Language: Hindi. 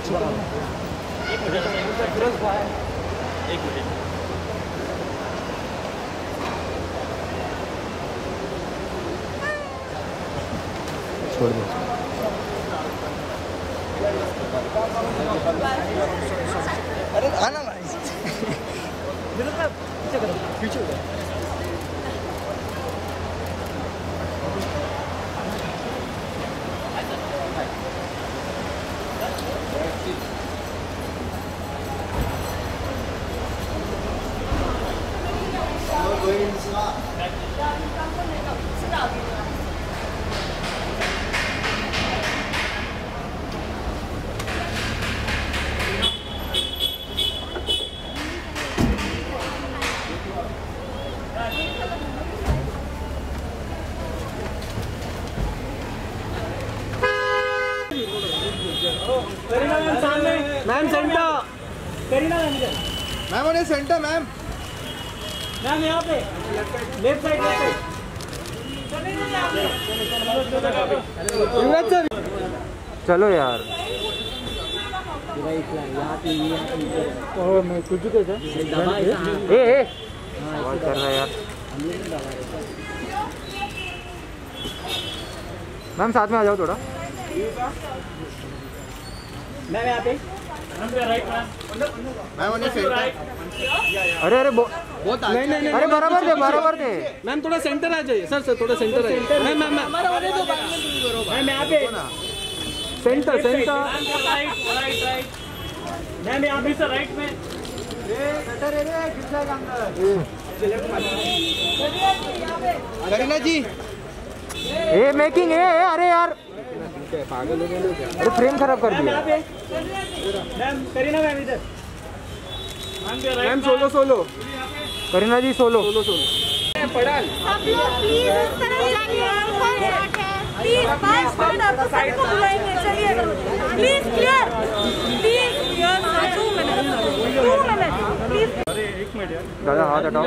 को नहीं एक मिनट। एक मिनट छोड़ दो। अरे आना ना पीछे करो। पीछे हो मैम सेंटर मैम इधर मैम उन्हें सेंटर मैम मैम यहाँ पे लेफ़्ट साइड चलो यार। कुछ ए। ए कर रहा यार। मैम, साथ में आ जाओ थोड़ा। मैम यहाँ पे। मैम उन्हें सेंटर अरे अरे बो- नहीं नहीं नहीं अरे बराबर दे बराबर दे मैम थोड़ा सेंटर आ जाइए। सर सर थोड़ा सेंटर आ जाइए। Ma'am ma'am ma'am. यहाँ पे सेंटर सेंटर मैम यहाँ पे सर राइट में। करीना जी ए। मेकिंग ए, अरे यार। अरे फ्रेम खराब कर दिया। मैम करीना मैम इधर। Ma'am solo solo Kareena ji solo solo solo सब लोग प्लीज़ उस तरफ़ जाइए कोई बात है प्लीज़ पाँच मिनट आपको सबको बुलाएँगे। चलिए please clear please clear two minute two minute please दादा हाथ हटाओ।